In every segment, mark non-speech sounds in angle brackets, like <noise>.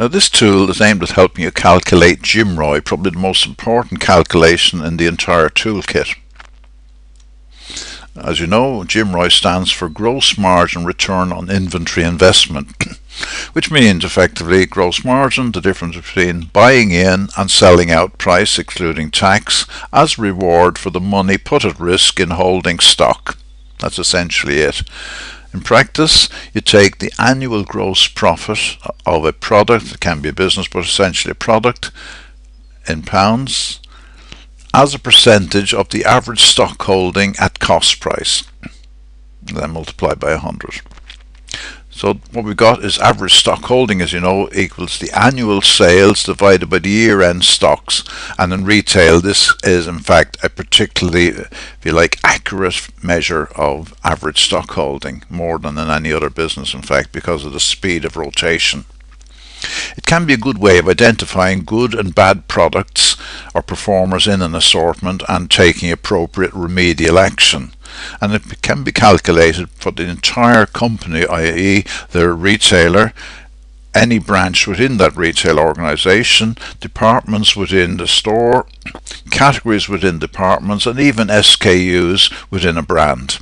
Now this tool is aimed at helping you calculate GMROI, probably the most important calculation in the entire toolkit. As you know, GMROI stands for Gross Margin Return on Inventory Investment, <clears throat> which means effectively gross margin, the difference between buying in and selling out price excluding tax, as reward for the money put at risk in holding stock. That's essentially it. In practice, you take the annual gross profit of a product, it can be a business, but essentially a product, in pounds, as a percentage of the average stock holding at cost price, then multiply by 100. So what we've got is average stock holding, as you know, equals the annual sales divided by the year-end stocks. And in retail, this is in fact a particularly, if you like, accurate measure of average stock holding, more than in any other business, in fact, because of the speed of rotation. It can be a good way of identifying good and bad products or performers in an assortment and taking appropriate remedial action and it can be calculated for the entire company, i.e. the retailer, any branch within that retail organization, departments within the store, categories within departments, and even SKUs within a brand.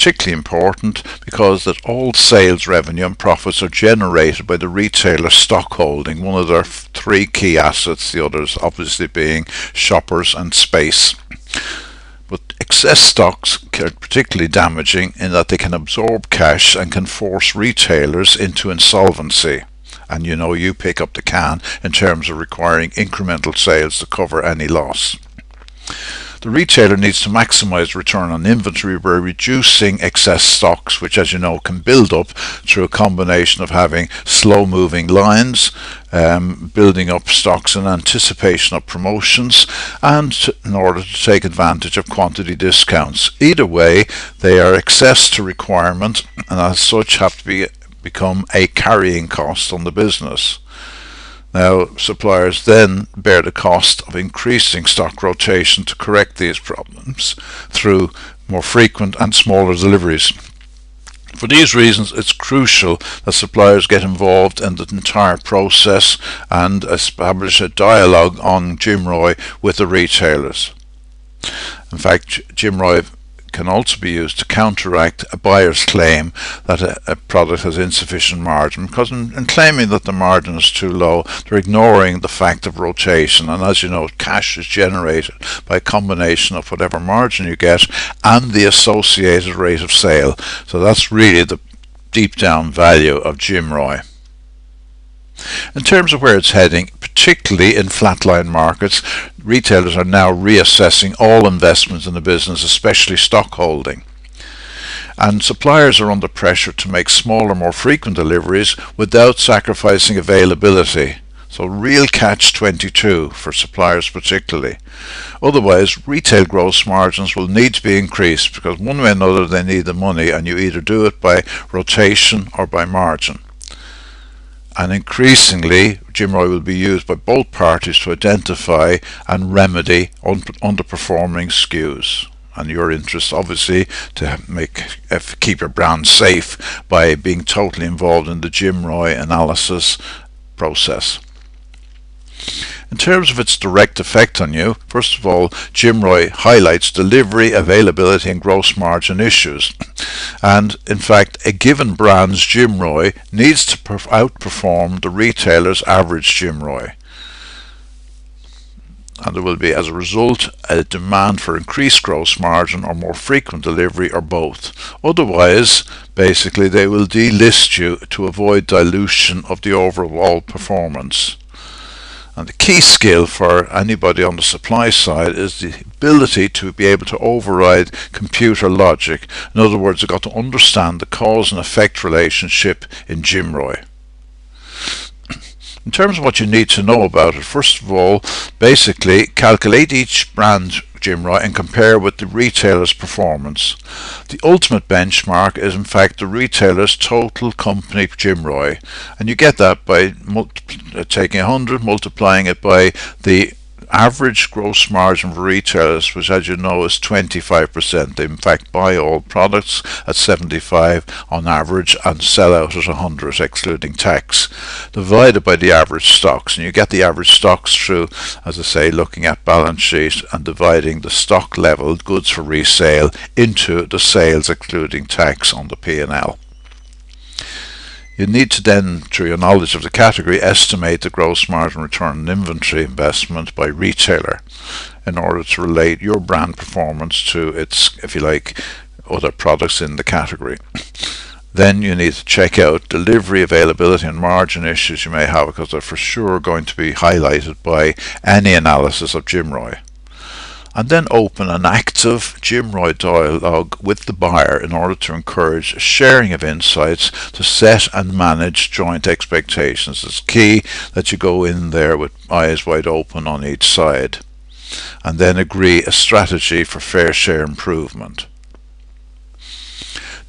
Particularly important because that all sales revenue and profits are generated by the retailer stock holding, one of their three key assets, the others obviously being shoppers and space. But excess stocks are particularly damaging in that they can absorb cash and can force retailers into insolvency. And you know you pick up the can in terms of requiring incremental sales to cover any loss. The retailer needs to maximize return on inventory by reducing excess stocks, which as you know can build up through a combination of having slow moving lines, um, building up stocks in anticipation of promotions, and in order to take advantage of quantity discounts. Either way, they are excess to requirement and as such have to be become a carrying cost on the business. Now, suppliers then bear the cost of increasing stock rotation to correct these problems through more frequent and smaller deliveries. For these reasons, it's crucial that suppliers get involved in the entire process and establish a dialogue on GMROI with the retailers. In fact, GMROI can also be used to counteract a buyer's claim that a, a product has insufficient margin because in, in, claiming that the margin is too low they're ignoring the fact of rotation and as you know cash is generated by a combination of whatever margin you get and the associated rate of sale so that's really the deep down value of GMROI. In terms of where it's heading, particularly in flatline markets, retailers are now reassessing all investments in the business, especially stock holding. And suppliers are under pressure to make smaller, more frequent deliveries without sacrificing availability. So real catch 22 for suppliers particularly. Otherwise, retail gross margins will need to be increased because one way or another they need the money and you either do it by rotation or by margin and increasingly GMROI will be used by both parties to identify and remedy un underperforming SKUs and your interest obviously to make keep your brand safe by being totally involved in the GMROI analysis process. In terms of its direct effect on you, first of all, GMROI highlights delivery, availability and gross margin issues. And in fact, a given brand's GMROI needs to outperform the retailer's average GMROI And there will be, as a result, a demand for increased gross margin or more frequent delivery or both. Otherwise, basically, they will delist you to avoid dilution of the overall performance. And the key skill for anybody on the supply side is the ability to be able to override computer logic. In other words, you've got to understand the cause and effect relationship in GMROI. In terms of what you need to know about it, first of all, basically calculate each brand GMROI and compare with the retailer's performance. The ultimate benchmark is in fact the retailer's total company GMROI and you get that by taking 100 multiplying it by the average gross margin for retailers, which as you know is 25%. They in fact buy all products at 75 on average and sell out at 100 excluding tax, divided by the average stocks. And you get the average stocks through, as I say, looking at balance sheet and dividing the stock level goods for resale into the sales excluding tax on the P&L. You need to then, through your knowledge of the category, estimate the gross margin return on inventory investment by retailer in order to relate your brand performance to its, if you like, other products in the category. Then you need to check out delivery, availability and margin issues you may have because they're for sure going to be highlighted by any analysis of GMROI and then open an active GMROI dialogue with the buyer in order to encourage sharing of insights to set and manage joint expectations. It's key that you go in there with eyes wide open on each side and then agree a strategy for fair share improvement.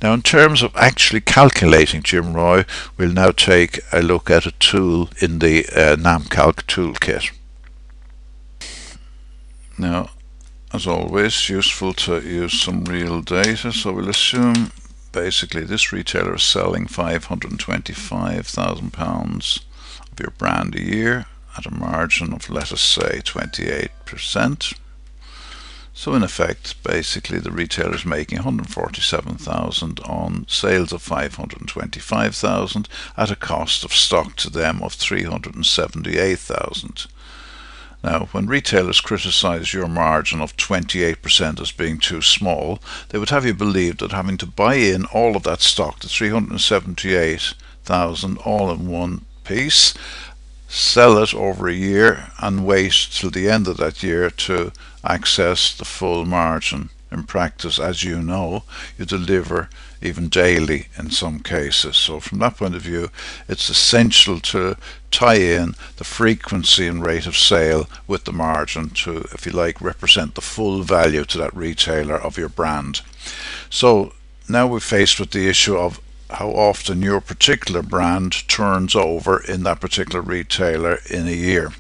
Now in terms of actually calculating GMROI, we'll now take a look at a tool in the uh, NamCalc toolkit. Now as always useful to use some real data so we'll assume basically this retailer is selling 525,000 pounds of your brand a year at a margin of let us say 28% so in effect basically the retailer is making 147,000 on sales of 525,000 at a cost of stock to them of 378,000 now, when retailers criticize your margin of 28% as being too small, they would have you believe that having to buy in all of that stock, the 378,000 all in one piece, sell it over a year and wait till the end of that year to access the full margin in practice, as you know, you deliver even daily in some cases. So from that point of view, it's essential to tie in the frequency and rate of sale with the margin to, if you like, represent the full value to that retailer of your brand. So now we're faced with the issue of how often your particular brand turns over in that particular retailer in a year.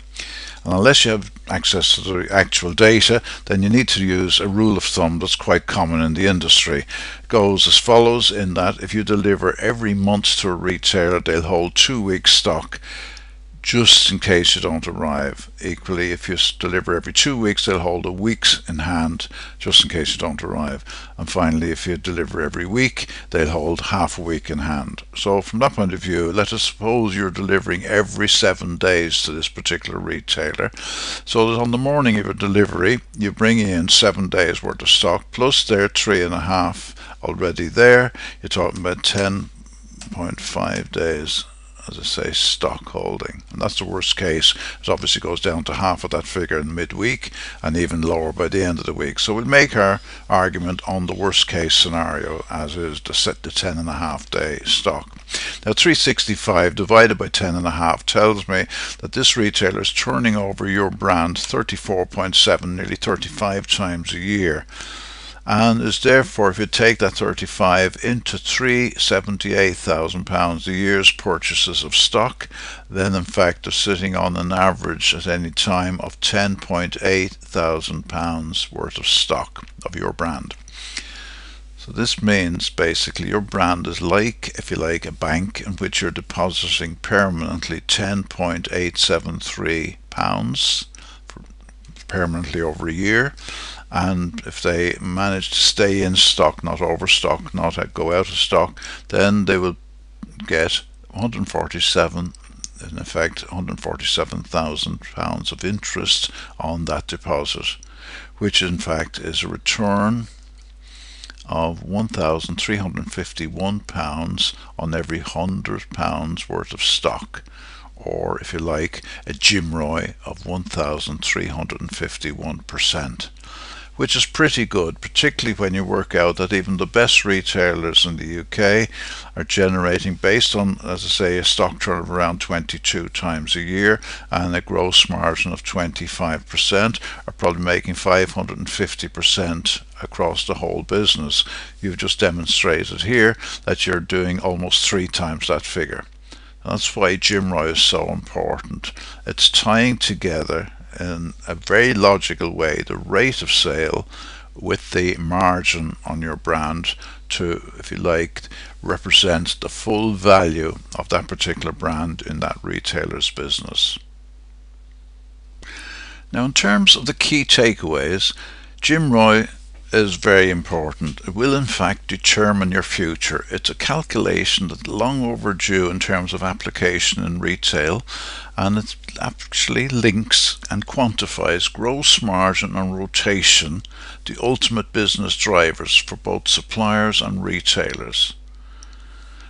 And unless you have access to the actual data, then you need to use a rule of thumb that's quite common in the industry. It goes as follows in that if you deliver every month to a retailer, they'll hold two weeks stock just in case you don't arrive. Equally, if you deliver every two weeks, they'll hold a week's in hand just in case you don't arrive. And finally, if you deliver every week, they'll hold half a week in hand. So from that point of view, let us suppose you're delivering every seven days to this particular retailer. So that on the morning of your delivery, you bring in seven days worth of stock, plus their three and a half already there. You're talking about 10.5 days as I say, stock holding. And that's the worst case. It obviously goes down to half of that figure in midweek and even lower by the end of the week. So we'll make our argument on the worst case scenario as is the set the 10 and a half day stock. Now 365 divided by 10 and a half tells me that this retailer is turning over your brand 34.7, nearly 35 times a year and is therefore, if you take that 35 into 378,000 pounds a year's purchases of stock, then in fact they're sitting on an average at any time of 10.8 thousand pounds worth of stock of your brand. So this means basically your brand is like, if you like, a bank in which you're depositing permanently 10.873 pounds permanently over a year and if they manage to stay in stock, not overstock, not uh, go out of stock, then they will get 147 in effect 147,000 pounds of interest on that deposit which in fact is a return of 1,351 pounds on every 100 pounds worth of stock or if you like a GMROI of 1,351 percent which is pretty good, particularly when you work out that even the best retailers in the UK are generating, based on, as I say, a stock turn of around 22 times a year and a gross margin of 25%, are probably making 550% across the whole business. You've just demonstrated here that you're doing almost three times that figure. That's why GMROI is so important. It's tying together in a very logical way the rate of sale with the margin on your brand to, if you like, represent the full value of that particular brand in that retailer's business. Now, in terms of the key takeaways, GMROI is very important. It will in fact determine your future. It's a calculation that's long overdue in terms of application in retail and it actually links and quantifies gross margin and rotation, the ultimate business drivers for both suppliers and retailers.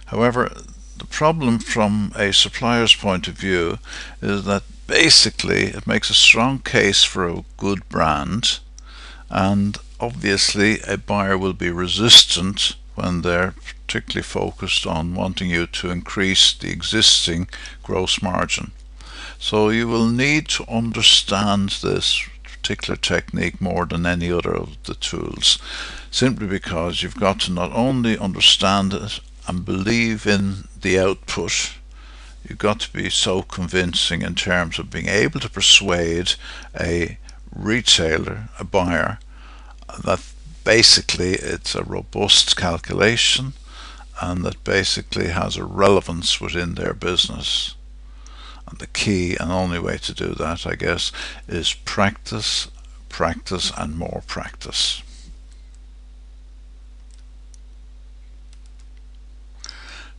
However, the problem from a supplier's point of view is that basically it makes a strong case for a good brand and obviously a buyer will be resistant when they're particularly focused on wanting you to increase the existing gross margin. So you will need to understand this particular technique more than any other of the tools simply because you've got to not only understand it and believe in the output you've got to be so convincing in terms of being able to persuade a retailer, a buyer, that basically it's a robust calculation and that basically has a relevance within their business. And the key and only way to do that, I guess, is practice, practice, and more practice.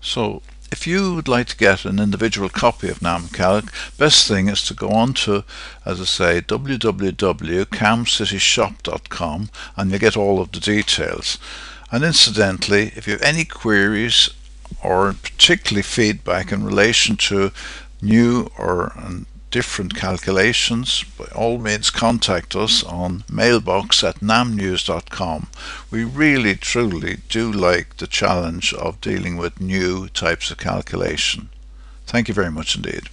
So if you would like to get an individual copy of NamCalc, best thing is to go on to, as I say, www.camcityshop.com and you'll get all of the details. And incidentally, if you have any queries or particularly feedback in relation to new or different calculations, by all means contact us on mailbox at namnews.com. We really truly do like the challenge of dealing with new types of calculation. Thank you very much indeed.